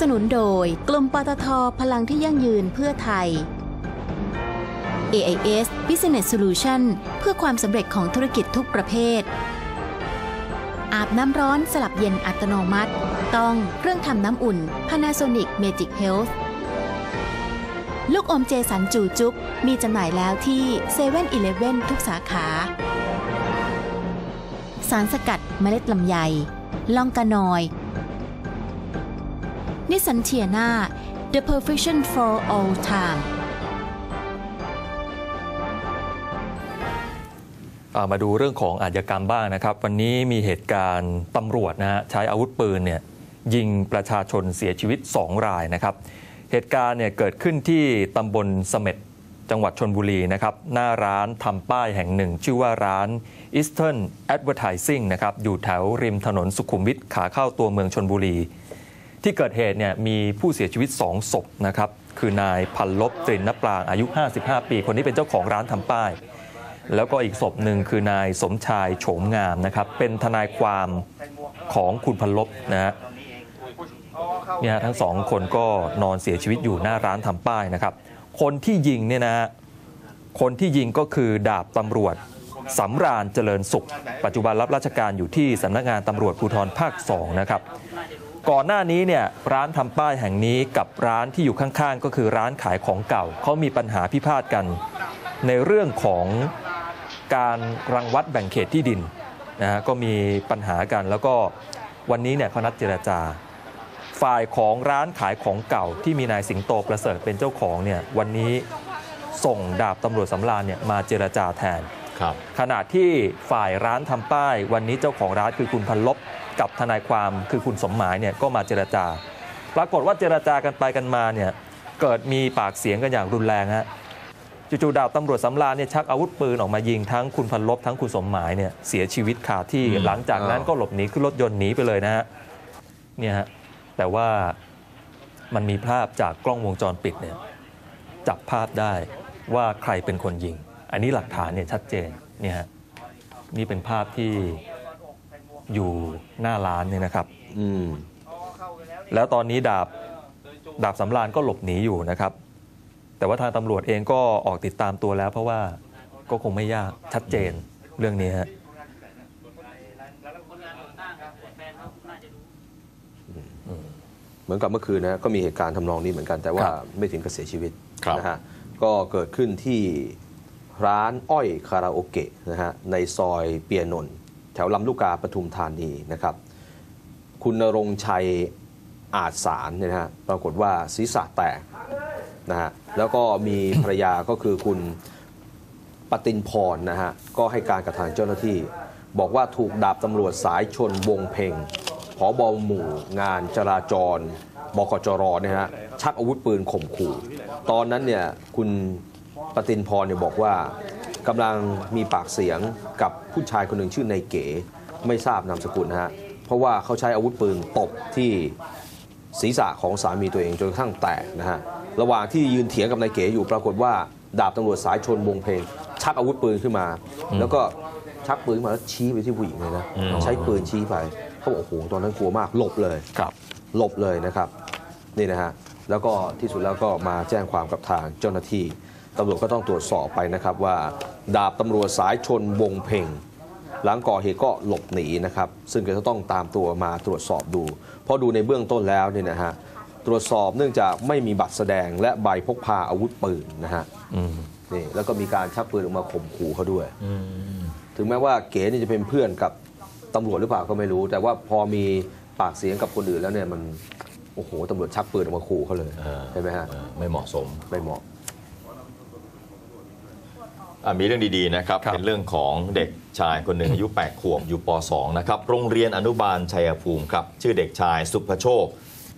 สนุนโดยกลุ่มปตทพลังที่ยั่งยืนเพื่อไทย AIS Business Solution เพื่อความสำเร็จของธุรกิจทุกประเภท อาบน้ำร้อนสลับเย็นอัตโนมัติ ต้องเครื่องทำน้ำอุ่น Panasonic Magic Health ลูกอมเจสันจูจุ๊บมีจำหน่ายแล้วที่7 e เ e ่ e อทุกสาขา สารสกัดเมล็ดลำไยลองกานอย นิสันเทียนา The Perfection for All Time มาดูเรื่องของอาชญากรรมบ้างนะครับ วันนี้มีเหตุการณ์ตำรวจนะฮะใช้อาวุธปืนเนี่ยยิงประชาชนเสียชีวิต 2 รายนะครับ เหตุการณ์เนี่ยเกิดขึ้นที่ตำบลเสม็ดจังหวัดชนบุรีนะครับ หน้าร้านทำป้ายแห่งหนึ่ง ชื่อว่าร้าน Eastern Advertising นะครับ อยู่แถวริมถนนสุขุมวิทขาเข้าตัวเมืองชนบุรี ที่เกิดเหตุเนี่ยมีผู้เสียชีวิต 2 ศพนะครับ คือนายพันลบตรินนปรางอายุ 55 ปี คนนี้เป็นเจ้าของร้านทำป้าย แล้วก็อีกศพหนึ่งคือนายสมชายโฉมงามนะครับ เป็นทนายความของคุณพันลบนะฮะเนี่ยทั้งสองคนก็นอนเสียชีวิตอยู่หน้าร้านทำป้ายนะครับ คนที่ยิงเนี่ยนะฮะคนที่ยิงก็คือดาบตำรวจสำราญเจริญสุข ปัจจุบันรับราชการอยู่ที่สำนักงานตำรวจภูธรภาค 2 นะครับ ก่อนหน้านี้เนี่ยร้านทำป้ายแห่งนี้กับร้านที่อยู่ข้างๆ ก็คือร้านขายของเก่าเขามีปัญหาพิพาทกัน ในเรื่องของการรังวัดแบ่งเขตที่ดินนะฮะก็มีปัญหากัน แล้วก็วันนี้เนี่ยเขานัดเจรจา ฝ่ายของร้านขายของเก่าที่มีนายสิงโตประเสริฐเป็นเจ้าของเนี่ยวันนี้ส่งดาบตำรวจสำราญเนี่ยมาเจรจาแทน ขณะที่ฝ่ายร้านทำป้าย วันนี้เจ้าของร้านคือคุณพันลบกับทนายความคือคุณสมหมายเนี่ยก็มาเจรจา ปรากฏว่าเจรจากันไปกันมาเนี่ยเกิดมีปากเสียงกันอย่างรุนแรงฮะจู่ๆดาบตำรวจสำราญเนี่ยชักอาวุธปืนออกมายิงทั้งคุณพันลบทั้งคุณสมหมายเนี่ยเสียชีวิตคาที่หลังจากนั้นก็หลบหนีขึ้นรถยนต์หนีไปเลยนะฮะเนี่ยฮะแต่ว่ามันมีภาพจากกล้องวงจรปิดเนี่ยจับภาพได้ว่าใครเป็นคนยิง อันนี้หลักฐานเนี่ยชัดเจนเนี่ยฮะนี่เป็นภาพที่อยู่หน้าร้านเนี่ยนะครับ อืมแล้วตอนนี้ดาบดาบสำรานก็หลบหนีอยู่นะครับ แต่ว่าทางตำรวจเองก็ออกติดตามตัวแล้ว เพราะว่าก็คงไม่ยากชัดเจนเรื่องนี้ฮะเหมือนกับเมื่อคืนนะฮะก็มีเหตุการณ์ทำนองนี้เหมือนกันแต่ว่าไม่ถึงกับเสียชีวิตครับนะฮะก็เกิดขึ้นที่ ร้านอ้อยคาราโอเกะนะฮะในซอยเปียนนท์แถวลำลูกกาปทุมธานีนะครับ คุณรงชัยอาจสารเนี่ยนะฮะปรากฏว่าศีรษะแตกนะฮะแล้วก็มีภรรยาก็คือคุณปตินพรนะฮะก็ให้การกับทางเจ้าหน้าที่ บอกว่าถูกดาบตำรวจสายชนวงเพ่งผอบอหมู่งานจราจรบกจรเนี่ยฮะชักอาวุธปืนข่มขู่ ตอนนั้นเนี่ยคุณ ปตินพรเนี่ยบอกว่ากำลังมีปากเสียงกับผู้ชายคนหนึ่งชื่อนายเก๋ไม่ทราบนามสกุลนะฮะเพราะว่าเขาใช้อาวุธปืนตบที่ศีรษะของสามีตัวเองจนกระทั่งแตกนะฮะระหว่างที่ยืนเถียงกับนายเก๋อยู่ปรากฏว่าดาบตำรวจสายชนวงเพลง ชักอาวุธปืนขึ้นมา แล้วก็ชักปืนขึ้นมาแล้วชี้ไปที่ผู้หญิงเลยนะใช้ปืนชี้ไปเขาบอกโอ้โหตอนนั้นกลัวมากหลบเลยครับหลบเลยนะครับนี่นะฮะแล้วก็ที่สุดแล้วก็มาแจ้งความกับทางเจ้าหน้าที่ ตำรวจก็ต้องตรวจสอบไปนะครับว่า ดาบตำรวจสายชนวงเพ่งหลังก่อเหตุก็หลบหนีนะครับ ซึ่งก็จะต้องตามตัวมาตรวจสอบดู เพราะดูในเบื้องต้นแล้วเนี่ยนะฮะตรวจสอบเนื่องจากไม่มีบัตรแสดงและใบพกพาอาวุธปืนนะฮะอืมนี่แล้วก็มีการชักปืนออกมาข่มขู่เขาด้วยถึงแม้ว่าเก๋นี่จะเป็นเพื่อนกับตำรวจหรือเปล่าก็ไม่รู้ แต่ว่าพอมีปากเสียงกับคนอื่นแล้วเนี่ยมันโอ้โหตำรวจชักปืนออกมาขู่เขาเลยเออใช่ไหมฮะเออไม่เหมาะสมไม่เหมาะอะ มีเรื่องดีๆนะครับครับเป็นเรื่องของเด็กชายคนหนึ่งอายุ 8 ขวบอยู่ป .2 นะครับโรงเรียนอนุบาลชัยภูมิครับ ชื่อเด็กชายสุภโชค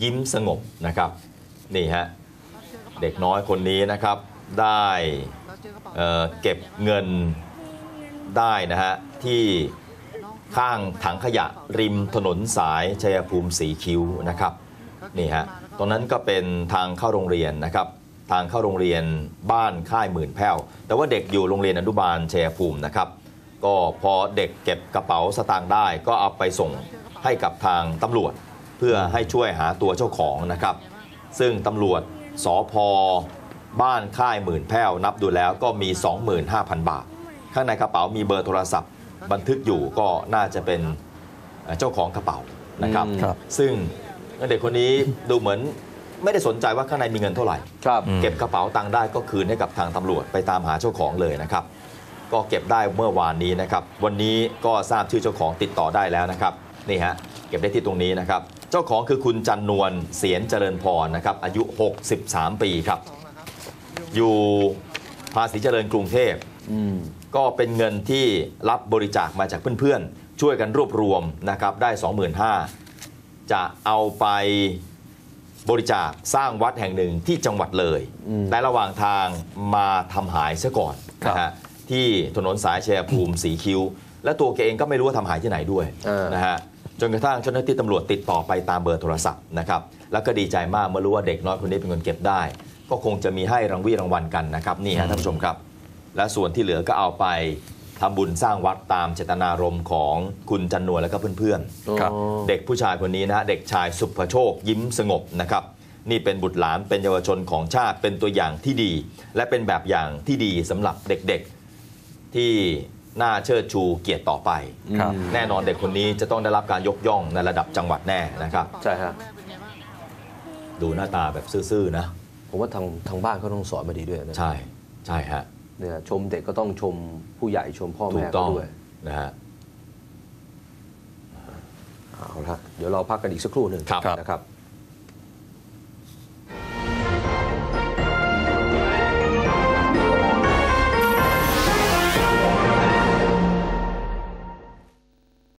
ยิ้มสงบนะครับนี่ฮะเด็กน้อยคนนี้นะครับได้เอ่อเก็บเงินได้นะฮะที่ข้างถังขยะริมถนนสายชัยภูมิสีคิ้วนะครับนี่ฮะตรงนั้นก็เป็นทางเข้าโรงเรียนนะครับ ทางเข้าโรงเรียนบ้านค่ายหมื่นแพ้ว แต่ว่าเด็กอยู่โรงเรียนอนุบาลชัยภูมินะครับ ก็พอเด็กเก็บกระเป๋าสตางค์ได้ ก็เอาไปส่งให้กับทางตำรวจเพื่อให้ช่วยหาตัวเจ้าของนะครับ ซึ่งตำรวจสอพบ้านค่ายหมื่นแพ้วนับดูแล้วก็มี 25,000 บาท ข้างในกระเป๋ามีเบอร์โทรศัพท์ บันทึกอยู่ก็น่าจะเป็นเอ่อเจ้าของกระเป๋านะครับอืมครับ ซึ่งเด็กคนนี้ดูเหมือน ไม่ได้สนใจว่าข้างในมีเงินเท่าไหร่ ครับอืมเก็บกระเป๋าตังค์ได้ก็คืนให้กับทางตำรวจไปตามหาเจ้าของเลยนะครับ ก็เก็บได้เมื่อวานนี้นะครับ วันนี้ก็ทราบชื่อเจ้าของติดต่อได้แล้วนะครับ นี่ฮะ เก็บได้ที่ตรงนี้นะครับ เจ้าของคือคุณจันนวลเสียนเจริญพรนะครับ อายุ 63 ปีครับ อยู่ภาษีเจริญกรุงเทพ อืมก็เป็นเงินที่รับบริจาคมาจากเพื่อนๆ ช่วยกันรวบรวมนะครับได้ 25,000จะเอาไป บริจาคสร้างวัดแห่งหนึ่งที่จังหวัดเลยอืมแต่ระหว่างทางมาทำหายซะก่อนครับนะฮะที่ถนนสายชัยภูมิสีคิ้ว และตัวแกเองก็ไม่รู้ว่าทำหายที่ไหนด้วยเออนะฮะจนกระทั่งเจ้าหน้าที่ตำรวจติดต่อไปตามเบอร์โทรศัพท์นะครับแล้วก็ดีใจมากเมื่อรู้ว่าเด็กน้อยคนนี้เป็นคนเก็บได้ ก็คงจะมีให้รางวีรางวัลกันนะครับนี่ฮะท่านผู้ชมครับ และส่วนที่เหลือก็เอาไป ทำบุญสร้างวัดตามเจตนารมณ์ของคุณจันนวลและก็เพื่อนๆครับอ๋อเด็กผู้ชายคนนี้นะฮะเด็กชายสุภโชคยิ้มสงบนะครับ นี่เป็นบุตรหลานเป็นเยาวชนของชาติเป็นตัวอย่างที่ดี และเป็นแบบอย่างที่ดีสำหรับเด็กๆที่น่าเชิดชูเกียรติต่อไป ครับ แน่นอนเด็กคนนี้จะต้องได้รับการยกย่องในระดับจังหวัดแน่นะครับ ใช่ฮะ ดูหน้าตาแบบซื่อๆนะ ผมว่าทางทางบ้านเขาต้องสอนมาดีด้วยนะ ใช่ ใช่ฮะ เนี่ยชมเด็กก็ต้องชมผู้ใหญ่ชมพ่อถูแม่กต้เขาองด้วยนะฮะ เอาละเดี๋ยวเราพักกันอีกสักครู่หนึ่งครับ นะครับ